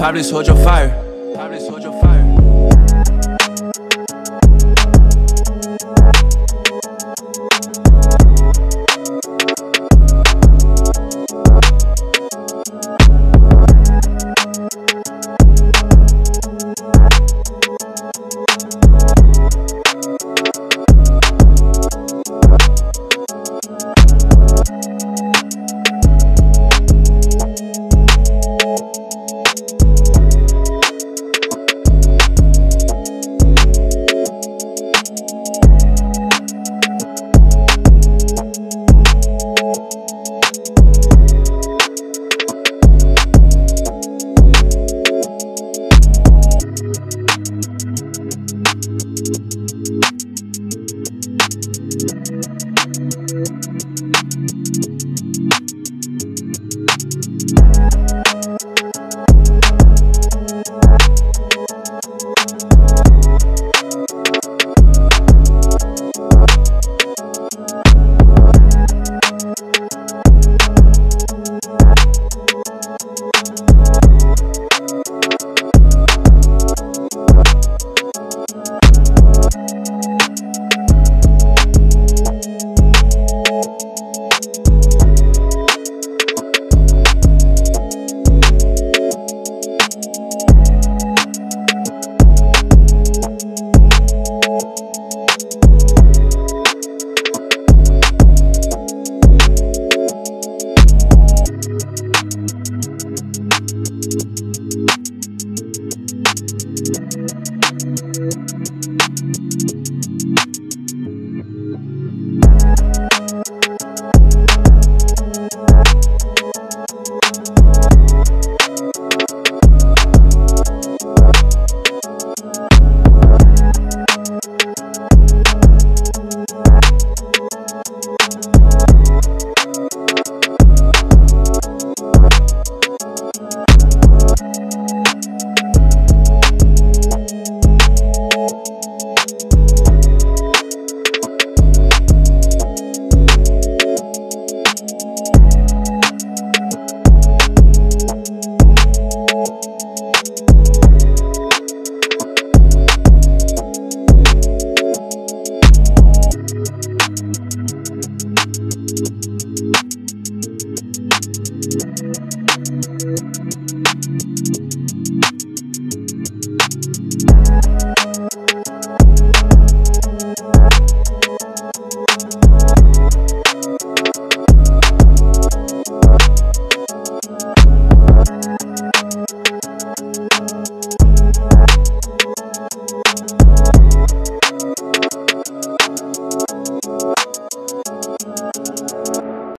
Please hold your fire. Thank you.